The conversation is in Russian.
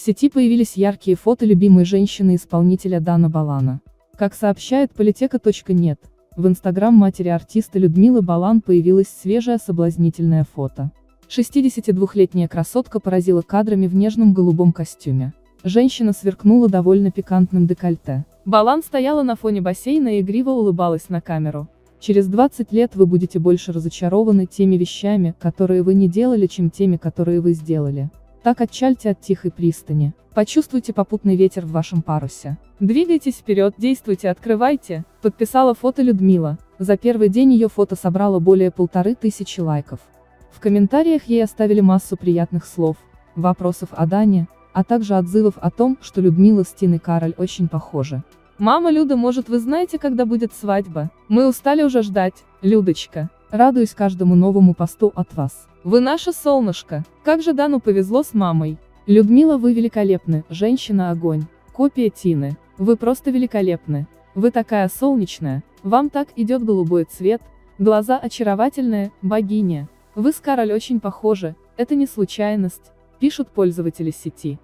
сети появились яркие фото любимой женщины-исполнителя Дана Балана. Как сообщает политека.нет, в инстаграм матери артиста Людмилы Балан появилось свежее соблазнительное фото. 62-летняя красотка поразила кадрами в нежном голубом костюме. Женщина сверкнула довольно пикантным декольте. Балан стояла на фоне бассейна и игриво улыбалась на камеру. Через 20 лет вы будете больше разочарованы теми вещами, которые вы не делали, чем теми, которые вы сделали. Так отчальте от тихой пристани. Почувствуйте попутный ветер в вашем парусе. Двигайтесь вперед, действуйте, открывайте, подписала фото Людмила. За первый день ее фото собрало более полторы тысячи лайков. В комментариях ей оставили массу приятных слов, вопросов о Дане, а также отзывов о том, что Людмила с Тиной Кароль очень похожи. Мама Люда, может вы знаете, когда будет свадьба? Мы устали уже ждать, Людочка. Радуюсь каждому новому посту от вас. Вы наше солнышко. Как же Дану повезло с мамой. Людмила, вы великолепны, женщина-огонь. Копия Тины. Вы просто великолепны. Вы такая солнечная, вам так идет голубой цвет, глаза очаровательные, богиня. Вы с Кароль очень похожи, это не случайность, пишут пользователи сети.